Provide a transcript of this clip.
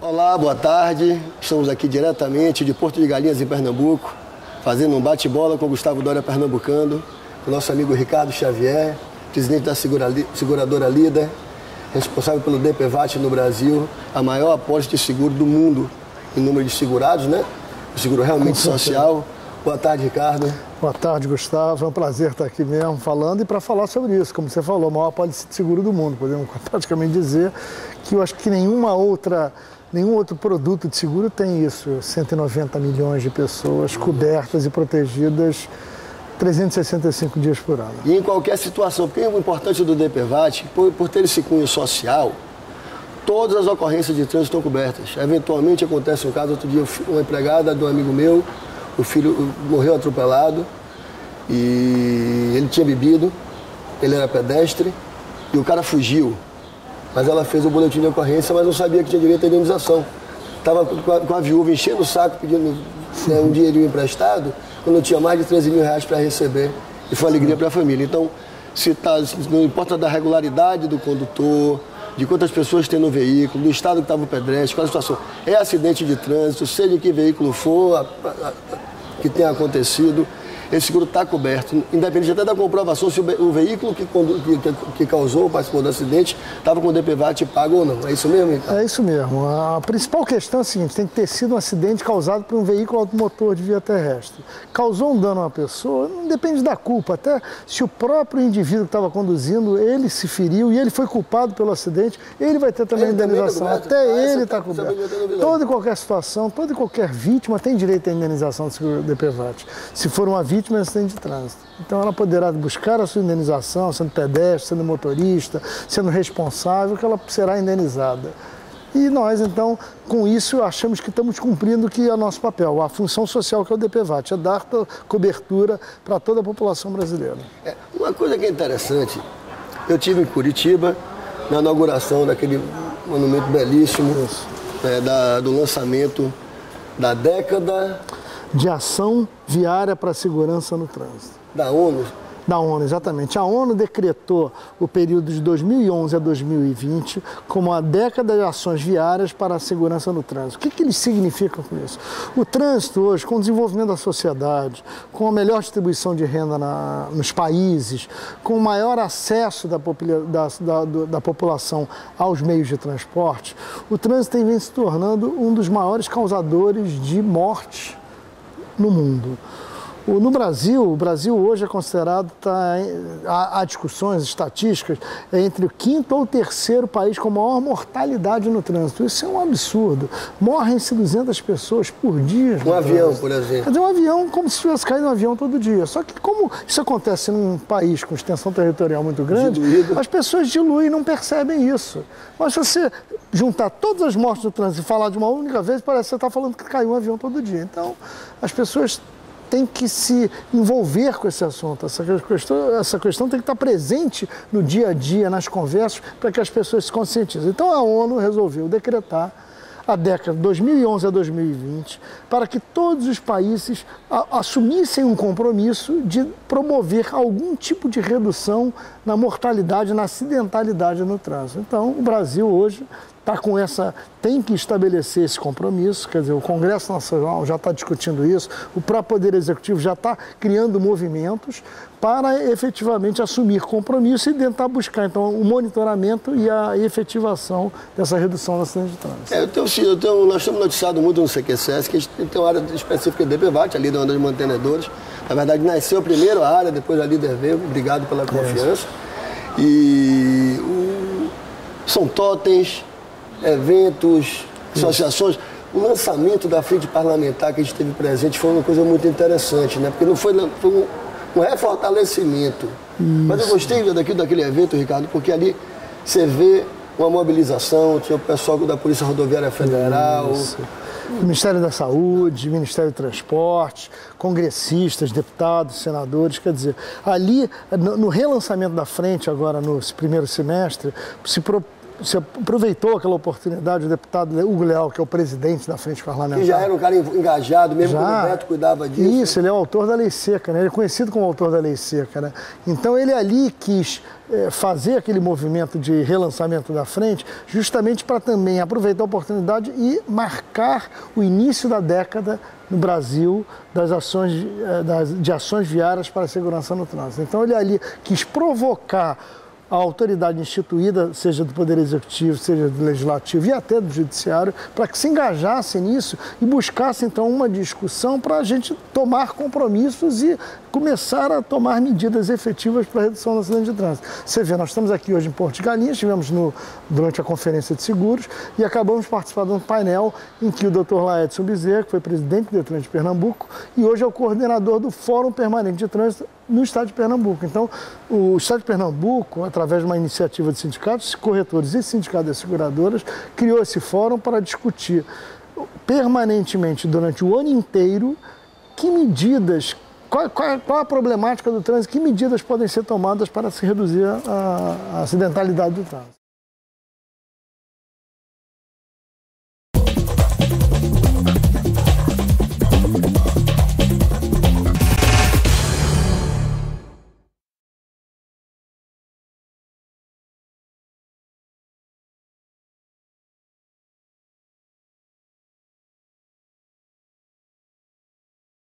Olá, boa tarde. Estamos aqui diretamente de Porto de Galinhas, em Pernambuco, fazendo um bate-bola com o Gustavo Dória Pernambucano, com o nosso amigo Ricardo Xavier, presidente da seguradora Líder, responsável pelo DPVAT no Brasil, a maior apólice de seguro do mundo em número de segurados, né? O seguro realmente social. Boa tarde, Ricardo. Boa tarde, Gustavo. É um prazer estar aqui mesmo falando e para falar sobre isso. Como você falou, a maior apólice de seguro do mundo. Podemos praticamente dizer que eu acho que nenhuma outra Nenhum outro produto de seguro tem isso. 190 milhões de pessoas cobertas e protegidas 365 dias por ano. E em qualquer situação, porque o importante do DPVAT, por, por ter esse cunho social, todas as ocorrências de trânsito estão cobertas. Eventualmente acontece um caso, outro dia uma empregada de um amigo meu, o filho morreu atropelado e ele tinha bebido, ele era pedestre e o cara fugiu. Mas ela fez o boletim de ocorrência, mas não sabia que tinha direito à indenização. Estava com a, com a viúva enchendo o saco pedindo né, um dinheirinho emprestado, quando tinha mais de 13 mil reais para receber. E foi alegria para a família. Então, se tá, não importa da regularidade do condutor, de quantas pessoas tem no veículo, do estado que estava o pedestre, qual a situação. É acidente de trânsito, seja que veículo for, a, a, a, que tenha acontecido, esse seguro está coberto, independente até da comprovação se o, veículo que, que, que, causou, participou do acidente, estava com o DPVAT pago ou não. É isso mesmo, Ricardo? É isso mesmo. A principal questão é a seguinte: tem que ter sido um acidente causado por um veículo automotor de via terrestre. Causou um dano a uma pessoa, não depende da culpa. Até se o próprio indivíduo que estava conduzindo, ele se feriu e ele foi culpado pelo acidente, ele vai ter também ele indenização. Também tá até ah, ele está tá coberto. Toda e qualquer situação, toda e qualquer vítima tem direito à indenização do seguro DPVAT. Se for uma vítima, vítima de acidente de trânsito. Então ela poderá buscar a sua indenização, sendo pedestre, sendo motorista, sendo responsável, que ela será indenizada. E nós, então, com isso, achamos que estamos cumprindo que é o nosso papel, a função social que é o DPVAT, é dar cobertura para toda a população brasileira. É, uma coisa que é interessante, eu tive em Curitiba, na inauguração daquele monumento belíssimo, é, da, do lançamento da década de ação viária para a segurança no trânsito. Da ONU? Da ONU, exatamente. A ONU decretou o período de 2011 a 2020 como a década de ações viárias para a segurança no trânsito. O que, que eles significam com isso? O trânsito hoje, com o desenvolvimento da sociedade, com a melhor distribuição de renda na, nos países, com o maior acesso da, da, da, da população aos meios de transporte, o trânsito tem se tornando um dos maiores causadores de morte no mundo. No Brasil, o Brasil hoje é considerado, tá, há, há discussões estatísticas, é entre o quinto ou o terceiro país com maior mortalidade no trânsito. Isso é um absurdo. Morrem-se 200 pessoas por dia. Um avião, por exemplo. Quer dizer, um avião como se tivesse caído um avião todo dia. Só que como isso acontece num país com extensão territorial muito grande, Diluído. as pessoas diluem e não percebem isso. Mas se você juntar todas as mortes no trânsito e falar de uma única vez, parece que você está falando que caiu um avião todo dia. Então, as pessoas têm que se envolver com esse assunto. Essa questão, essa questão tem que estar presente no dia a dia, nas conversas, para que as pessoas se conscientizem. Então a ONU resolveu decretar a década de 2011 a 2020 para que todos os países assumissem um compromisso de promover algum tipo de redução na mortalidade, na acidentalidade no trânsito. Então, o Brasil hoje está com essa, tem que estabelecer esse compromisso, quer dizer, o Congresso Nacional já está discutindo isso, o próprio Poder Executivo já está criando movimentos para efetivamente assumir compromisso e tentar buscar, então, o monitoramento e a efetivação dessa redução da acidente de trânsito. É, eu tenho, eu tenho, nós temos noticiado muito no CQCS que a gente tem uma área específica de DPVAT, ali da onda de mantenedores. Na verdade, nasceu primeiro a área, depois a líder veio, obrigado pela confiança. É. E o, são totens, eventos, associações. O lançamento da frente parlamentar que a gente teve presente foi uma coisa muito interessante, né? Porque não foi, foi um, um refortalecimento. Isso. Mas eu gostei daquilo, daquele evento, Ricardo, porque ali você vê uma mobilização, tinha o pessoal da Polícia Rodoviária Federal. Isso. Ministério da Saúde, Ministério do Transporte, congressistas, deputados, senadores, quer dizer, ali, no, relançamento da frente, agora no primeiro semestre, se, pro, você aproveitou aquela oportunidade, o deputado Hugo Leal, que é o presidente da frente parlamentar. Que já era um cara engajado, mesmo já, o Beto cuidava disso. Isso, ele é o autor da lei seca, né? Ele é conhecido como autor da lei seca, né? Então ele ali quis é, fazer aquele movimento de relançamento da frente, justamente para também aproveitar a oportunidade e marcar o início da década no Brasil das ações, eh, das, de ações viárias para a segurança no trânsito. Então ele ali quis provocar a autoridade instituída, seja do Poder Executivo, seja do Legislativo e até do Judiciário, para que se engajassem nisso e buscassem então uma discussão para a gente tomar compromissos e começar a tomar medidas efetivas para a redução do acidente de trânsito. Você vê, nós estamos aqui hoje em Porto de Galinhas, estivemos no, durante a conferência de seguros e acabamos participando de um painel em que o Dr. Laedson Bezerra, que foi presidente do Detran de Pernambuco e hoje é o coordenador do Fórum Permanente de Trânsito no estado de Pernambuco. Então, o estado de Pernambuco, através de uma iniciativa de sindicatos, corretores e sindicatos de seguradoras, criou esse fórum para discutir permanentemente durante o ano inteiro que medidas qual, qual, qual, a problemática do trânsito? Que medidas podem ser tomadas para se reduzir a, a acidentalidade do trânsito?